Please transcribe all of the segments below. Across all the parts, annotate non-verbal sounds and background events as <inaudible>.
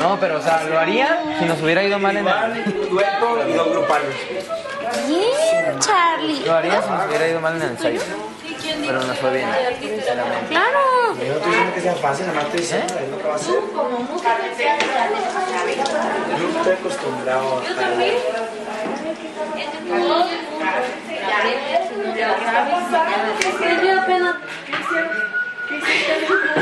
No, pero o sea, ¿lo haría si nos hubiera ido mal en el... dueto y dos grupales. Bien, Charlie. Lo haría si nos hubiera ido mal en el ensayo. Pero nos fue bien, sinceramente. Claro. Yo no estoy diciendo que sea fácil, nada más estoy diciendo es lo que va a hacer. Yo no estoy acostumbrado a estar ¡Producción!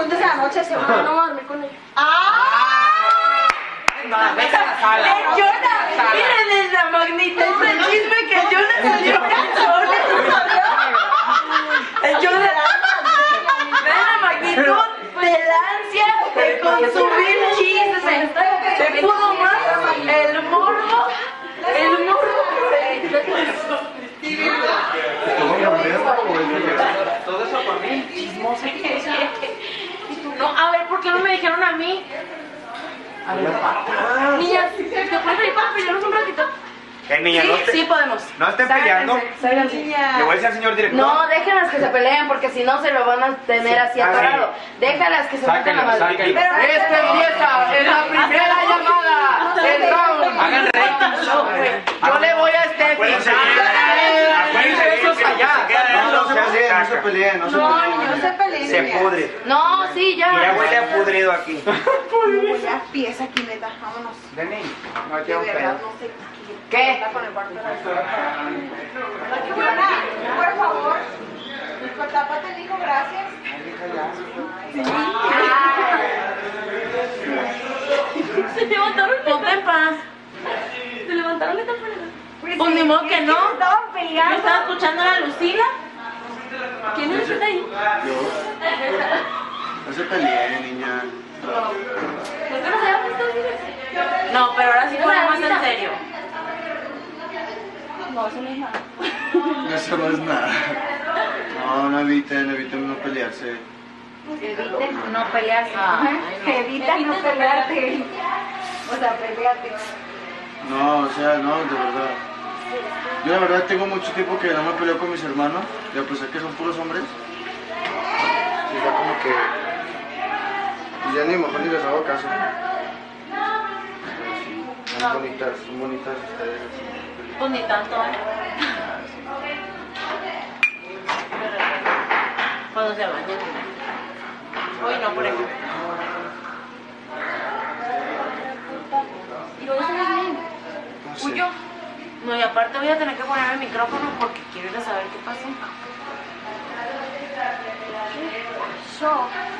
Juntos en la noche se van. No a dormir con él. <laughs> ¡Ah! Vete a la sala. Jonah, miren la magnitud del chisme que <laughs> el Jonah salió. El Jonah, vean la magnitud del ansia de consumir chisme. Se pudo más el morbo, el morbo. Todo eso por mí. Chismosa que es. Y tú, No, a ver, ¿por qué no me dijeron a mí? A ver, niñas, ¿te puedes venir para pelearnos un ratito? Eh, niña, no, te- Sí, podemos. no estén peleando. Le voy a decir al señor director. No, déjenlas que se peleen porque si no se lo van a tener así atorado. Déjalas que se metan a madre. sáquenlo. Esta empieza en la primera llamada. El round. Hagan rating. Yo le voy a Steffi. Acuérdense que- acuérdense que besos se allá. No, no se peleen, no se peleen, no No, se peleen. Se pudre. No, sí, ya ya. huele a pudrido aquí. <laughs> Ya pieza aquí, neta, vámonos. Vení, no De quiero verdad, pedo. no sé ¿Qué? de por favor, tápate el hijo, gracias. Se levantaron Ponte en paz. Se levantaron esta Pues ni modo que no. Estaban Yo estaba escuchando a la Lucila. ¿Quién es ese ahí? No se peleen, niña. ¿Por qué no se llama esto? No, pero ahora sí pone más en serio. Eso no es nada. No, no eviten, eviten no pelearse. Eviten no pelearse. Evita no <laughs> pelearte. O sea, peleate. No, o sea, no, de verdad. Yo la verdad tengo mucho tiempo que no me peleo con mis hermanos, y a pesar que son puros hombres. Y ya como que... Y ya ni mejor ni les hago caso. Pero sí, son bonitas, son bonitas ustedes. Pues ni tanto. ¿eh? Cuando se bañan. Hoy no, por ejemplo. Y no es bien. No sé. Uy, yo. No, y aparte voy a tener que poner el micrófono porque quiero ir a saber qué pasó. Yo.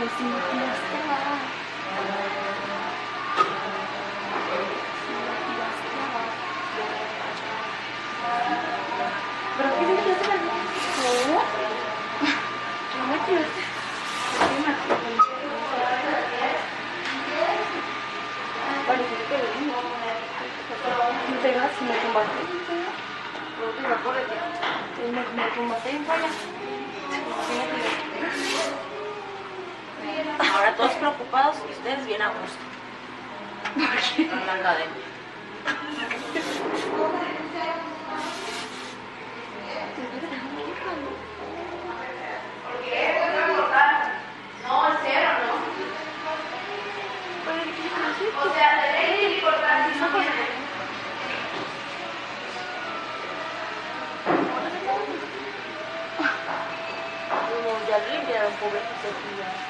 La luz? No me tiraste. Sí, me Parece que bien. Me pegas y me tumbaste. No te iba a correr. Y Me, me tumbaste en falla. Sí, me tiraste. Ahora todos preocupados y ustedes bien a gusto. Academia. Como ya lo limpiaron, pobrecitos, y ya,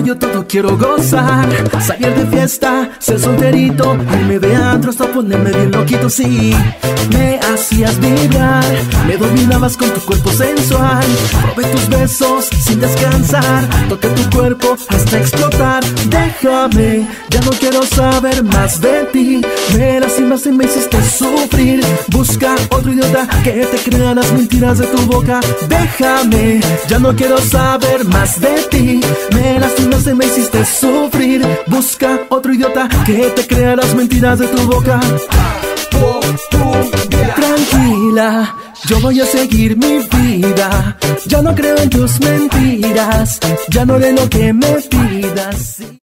yo todo quiero gozar. Salir de fiesta, ser solterito, irme de antro hasta ponerme bien loquito. Sí, me hacías vibrar, me dominabas con tu cuerpo sensual. Probé tus besos sin descansar, toqué tu cuerpo hasta explotar. Déjame, ya no quiero saber más de ti. Me lastimaste y me hiciste sufrir. Busca otro idiota que te crea las mentiras de tu boca. Déjame, ya no quiero saber más de ti. Me lastimaste y me hiciste sufrir. Busca otro idiota que te crea las mentiras de tu boca. Tranquila, yo voy a seguir mi vida. Ya no creo en tus mentiras. Ya no haré lo que me pidas.